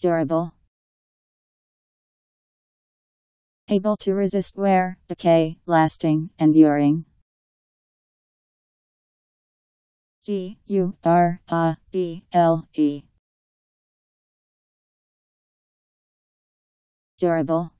Durable. Able to resist wear, decay, lasting, and enduring. D U R A B L E. Durable.